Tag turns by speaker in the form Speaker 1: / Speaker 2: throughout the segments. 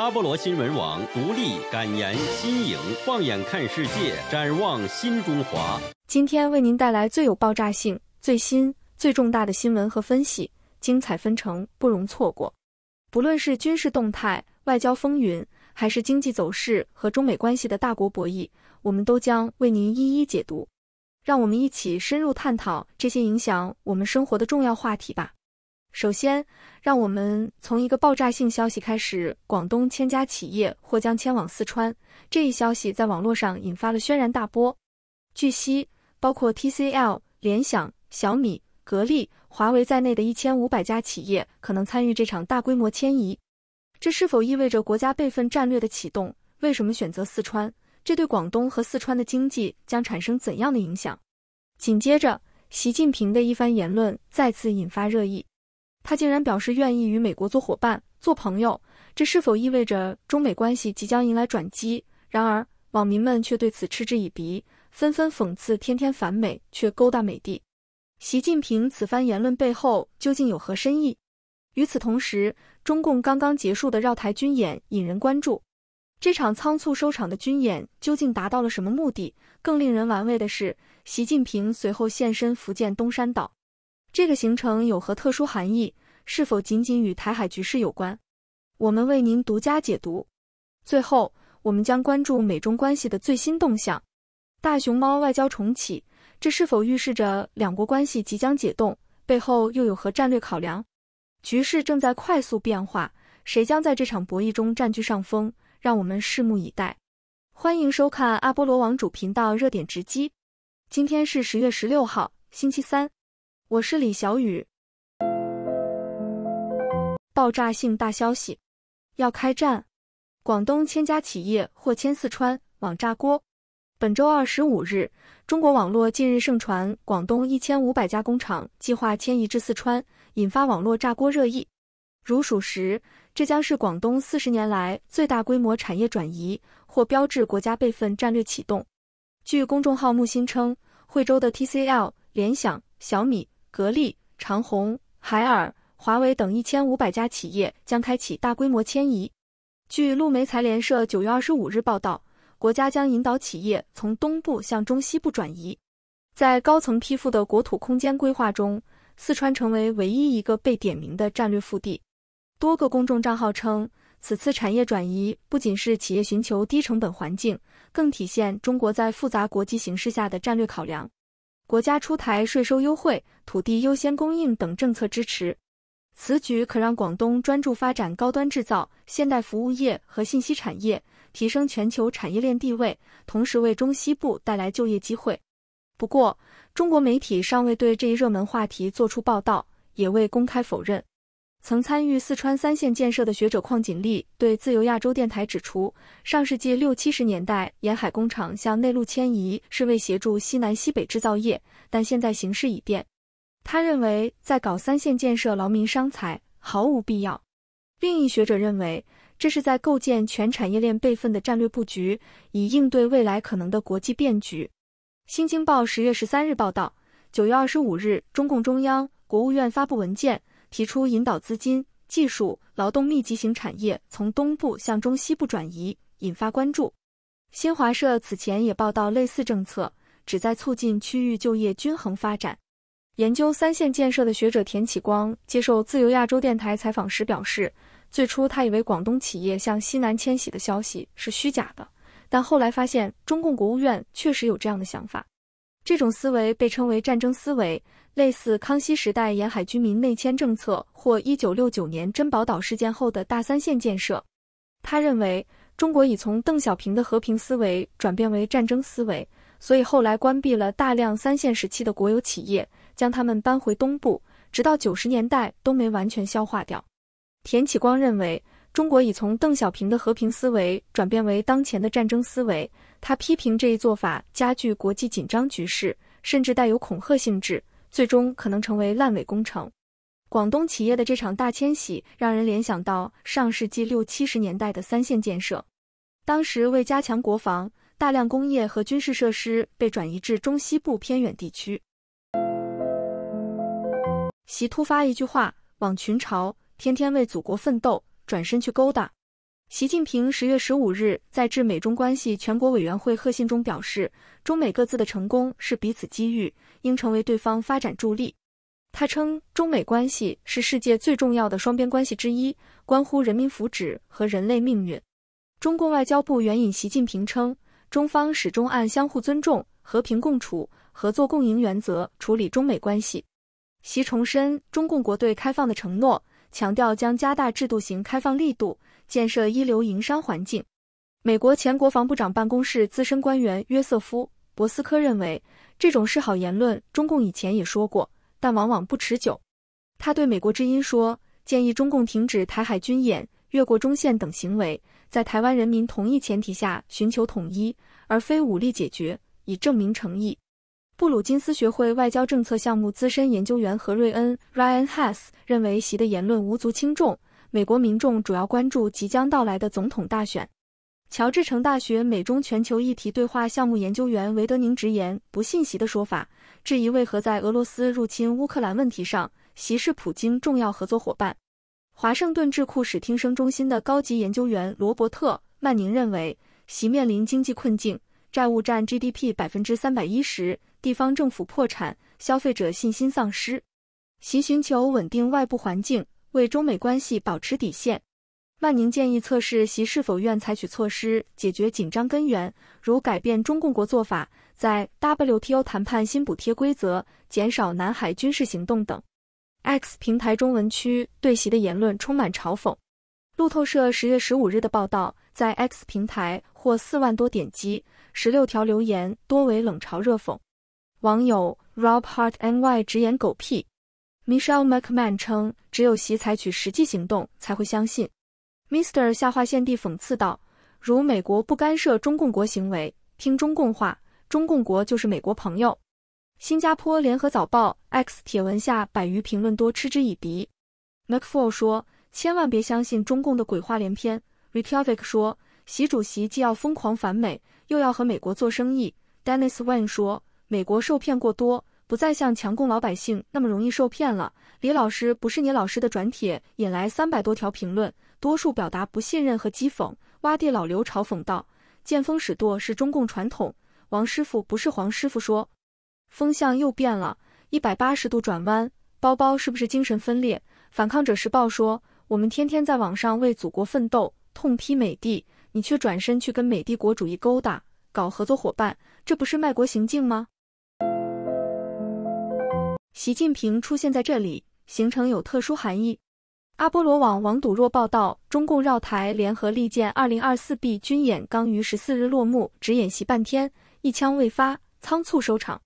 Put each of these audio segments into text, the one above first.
Speaker 1: 阿波罗新闻网独立、敢言、新颖，放眼看世界，展望新中华。
Speaker 2: 今天为您带来最有爆炸性、最新、最重大的新闻和分析，精彩纷呈，不容错过。不论是军事动态、外交风云，还是经济走势和中美关系的大国博弈，我们都将为您一一解读。让我们一起深入探讨这些影响我们生活的重要话题吧。首先，让我们从一个爆炸性消息开始：广东千家企业或将迁往四川。这一消息在网络上引发了轩然大波。据悉，包括 TCL、联想、小米、格力、华为在内的一千五百家企业可能参与这场大规模迁移。这是否意味着国家备份战略的启动？为什么选择四川？这对广东和四川的经济将产生怎样的影响？紧接着，习近平的一番言论再次引发热议。他竟然表示愿意与美国做伙伴、做朋友，这是否意味着中美关系即将迎来转机？然而，网民们却对此嗤之以鼻，纷纷讽刺：天天反美，却勾搭美帝。习近平此番言论背后究竟有何深意？与此同时，中共刚刚结束的绕台军演引人关注。这场仓促收场的军演究竟达到了什么目的？更令人玩味的是，习近平随后现身福建东山岛。这个行程有何特殊含义？是否仅仅与台海局势有关？我们为您独家解读。最后，我们将关注美中关系的最新动向。大熊猫外交重启，这是否预示着两国关系即将解冻？背后又有何战略考量？局势正在快速变化，谁将在这场博弈中占据上风？让我们拭目以待。欢迎收看阿波罗网主频道热点直击。今天是十月十六号，星期三。我是李小雨。爆炸性大消息，要开战！广东千家企业或迁四川，网炸锅。本周二十五日，中国网络近日盛传广东一千五百家工厂计划迁移至四川，引发网络炸锅热议。如属实，这将是广东四十年来最大规模产业转移，或标志国家备份战略启动。据公众号木心称，惠州的 TCL、联想、小米。格力、长虹、海尔、华为等一千五百家企业将开启大规模迁移。据路媒财联社九月二十五日报道，国家将引导企业从东部向中西部转移。在高层批复的国土空间规划中，四川成为唯一一个被点名的战略腹地。多个公众账号称，此次产业转移不仅是企业寻求低成本环境，更体现中国在复杂国际形势下的战略考量。国家出台税收优惠、土地优先供应等政策支持，此举可让广东专注发展高端制造、现代服务业和信息产业，提升全球产业链地位，同时为中西部带来就业机会。不过，中国媒体尚未对这一热门话题作出报道，也未公开否认。曾参与四川三线建设的学者邝锦丽对自由亚洲电台指出，上世纪六七十年代沿海工厂向内陆迁移是为协助西南西北制造业，但现在形势已变。他认为，在搞三线建设劳民伤财，毫无必要。另一学者认为，这是在构建全产业链备份的战略布局，以应对未来可能的国际变局。新京报十月十三日报道，九月二十五日，中共中央、国务院发布文件。提出引导资金、技术、劳动密集型产业从东部向中西部转移，引发关注。新华社此前也报道类似政策，旨在促进区域就业均衡发展。研究三线建设的学者田启光接受自由亚洲电台采访时表示，最初他以为广东企业向西南迁徙的消息是虚假的，但后来发现中共国务院确实有这样的想法。这种思维被称为战争思维。类似康熙时代沿海居民内迁政策，或一九六九年珍宝岛事件后的大三线建设。他认为，中国已从邓小平的和平思维转变为战争思维，所以后来关闭了大量三线时期的国有企业，将他们搬回东部，直到九十年代都没完全消化掉。田启光认为，中国已从邓小平的和平思维转变为当前的战争思维。他批评这一做法加剧国际紧张局势，甚至带有恐吓性质。最终可能成为烂尾工程。广东企业的这场大迁徙，让人联想到上世纪六七十年代的三线建设。当时为加强国防，大量工业和军事设施被转移至中西部偏远地区。习突发一句话：“往群嘲，天天为祖国奋斗，转身去勾搭。”习近平十月十五日在致美中关系全国委员会贺信中表示，中美各自的成功是彼此机遇，应成为对方发展助力。他称，中美关系是世界最重要的双边关系之一，关乎人民福祉和人类命运。中共外交部援引习近平称，中方始终按相互尊重、和平共处、合作共赢原则处理中美关系。习重申中共国对开放的承诺，强调将加大制度型开放力度，建设一流营商环境。美国前国防部长办公室资深官员约瑟夫·博斯科认为，这种示好言论，中共以前也说过。但往往不持久。他对美国之音说：“建议中共停止台海军演、越过中线等行为，在台湾人民同意前提下寻求统一，而非武力解决，以证明诚意。”布鲁金斯学会外交政策项目资深研究员何瑞恩 （Ryan Hess） 认为，习的言论无足轻重。美国民众主要关注即将到来的总统大选。乔治城大学美中全球议题对话项目研究员韦德宁直言不信习的说法，质疑为何在俄罗斯入侵乌克兰问题上，习是普京重要合作伙伴。华盛顿智库史听声中心的高级研究员罗伯特·曼宁认为，习面临经济困境，债务占 GDP 百分之三百一十，地方政府破产，消费者信心丧失。习寻求稳定外部环境，为中美关系保持底线。曼宁建议测试习是否愿采取措施解决紧张根源，如改变中共国做法，在 WTO 谈判新补贴规则，减少南海军事行动等。X 平台中文区对习的言论充满嘲讽。路透社十月十五日的报道在 X 平台获四万多点击，十六条留言多为冷嘲热讽。网友 Rob Hart NY 直言狗屁。Michelle McMahon 称，只有习采取实际行动，才会相信。Mr. 下划线地讽刺道：“如美国不干涉中共国行为，听中共话，中共国就是美国朋友。”新加坡联合早报 X 帖文下百余评论多嗤之以鼻。McFall 说：“千万别相信中共的鬼话连篇。” Reykjavik 说：“习主席既要疯狂反美，又要和美国做生意。” Dennis Wen 说：“美国受骗过多，不再像强共老百姓那么容易受骗了。”李老师不是你老师的转帖引来三百多条评论。多数表达不信任和讥讽。洼地老刘嘲讽道：“见风使舵是中共传统。”王师傅不是黄师傅说：“风向又变了，一百八十度转弯。”包包是不是精神分裂？反抗者时报说：“我们天天在网上为祖国奋斗，痛批美帝，你却转身去跟美帝国主义勾搭，搞合作伙伴，这不是卖国行径吗？”习近平出现在这里，行程有特殊含义。阿波罗网王笃若报道，中共绕台联合利剑二零二四 B 军演刚于十四日落幕，只演习半天，一枪未发，仓促收场。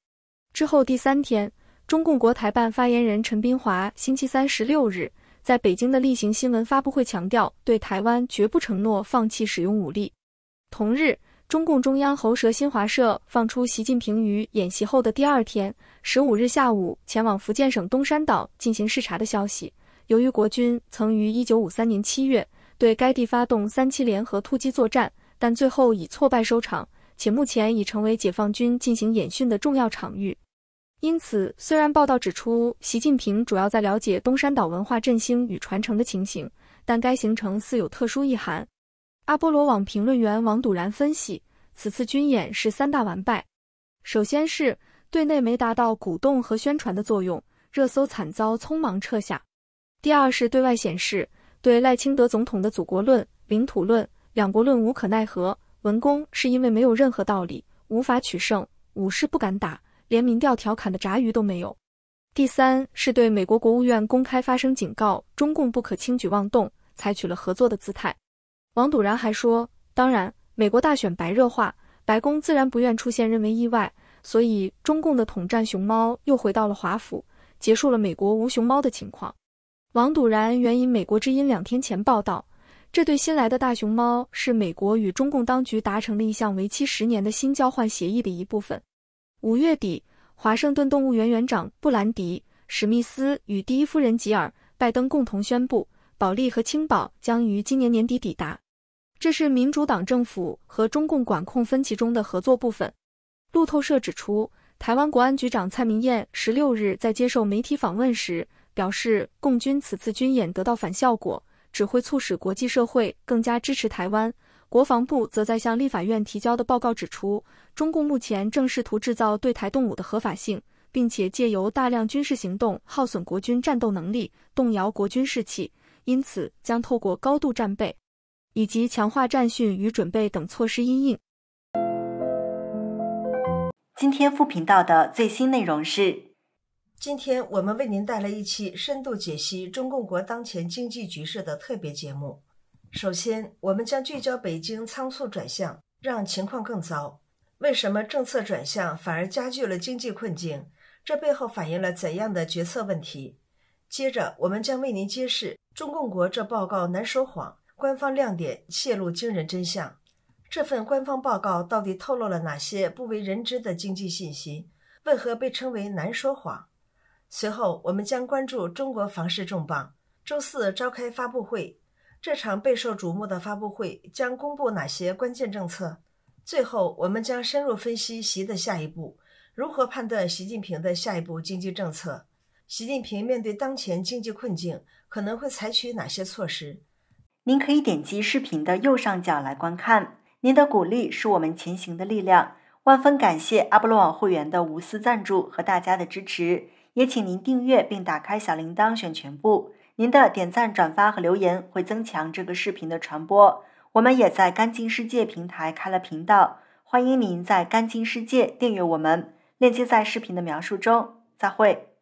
Speaker 2: 之后第三天，中共国台办发言人陈斌华星期三十六日在北京的例行新闻发布会强调，对台湾绝不承诺放弃使用武力。同日，中共中央喉舌新华社放出习近平于演习后的第二天，十五日下午前往福建省东山岛进行视察的消息。由于国军曾于一九五三年七月对该地发动三七联合突击作战，但最后以挫败收场，且目前已成为解放军进行演训的重要场域。因此，虽然报道指出习近平主要在了解东山岛文化振兴与传承的情形，但该行程似有特殊意涵。阿波罗网评论员王笃然分析，此次军演是三大完败：首先是对内没达到鼓动和宣传的作用，热搜惨遭匆忙撤下。第二是对外显示对赖清德总统的祖国论、领土论、两国论无可奈何，文攻是因为没有任何道理，无法取胜，武士不敢打，连民调调侃的炸鱼都没有。第三是对美国国务院公开发声警告中共不可轻举妄动，采取了合作的姿态。王笃然还说，当然，美国大选白热化，白宫自然不愿出现认为意外，所以中共的统战熊猫又回到了华府，结束了美国无熊猫的情况。王笃然援引美国之音两天前报道，这对新来的大熊猫是美国与中共当局达成的一项为期十年的新交换协议的一部分。五月底，华盛顿动物园园长布兰迪·史密斯与第一夫人吉尔·拜登共同宣布，保利和青宝将于今年年底抵达。这是民主党政府和中共管控分歧中的合作部分。路透社指出，台湾国安局长蔡明彦十六日在接受媒体访问时。表示共军此次军演得到反效果，只会促使国际社会更加支持台湾。国防部则在向立法院提交的报告指出，中共目前正试图制造对台动武的合法性，并且借由大量军事行动耗损国军战斗能力，动摇国军士气，因此将透过高度战备以及强化战训与准备等措施因应。
Speaker 3: 今天副频道的最新内容是：
Speaker 4: 今天我们为您带来一期深度解析中共国当前经济局势的特别节目。首先，我们将聚焦北京仓促转向，让情况更糟。为什么政策转向反而加剧了经济困境？这背后反映了怎样的决策问题？接着，我们将为您揭示中共国这报告难说谎，官方亮点泄露惊人真相。这份官方报告到底透露了哪些不为人知的经济信息？为何被称为难说谎？随后，我们将关注中国房市重磅，周四召开发布会。这场备受瞩目的发布会将公布哪些关键政策？最后，我们将深入分析习的下一步，如何判断习近平的下一步经济政策？习近平面对当前经济困境，可能会采取哪些措施？
Speaker 3: 您可以点击视频的右上角来观看。您的鼓励是我们前行的力量，万分感谢阿波罗网会员的无私赞助和大家的支持，也请您订阅并打开小铃铛选全部。您的点赞、转发和留言会增强这个视频的传播。我们也在干净世界平台开了频道，欢迎您在干净世界订阅我们，链接在视频的描述中。再会。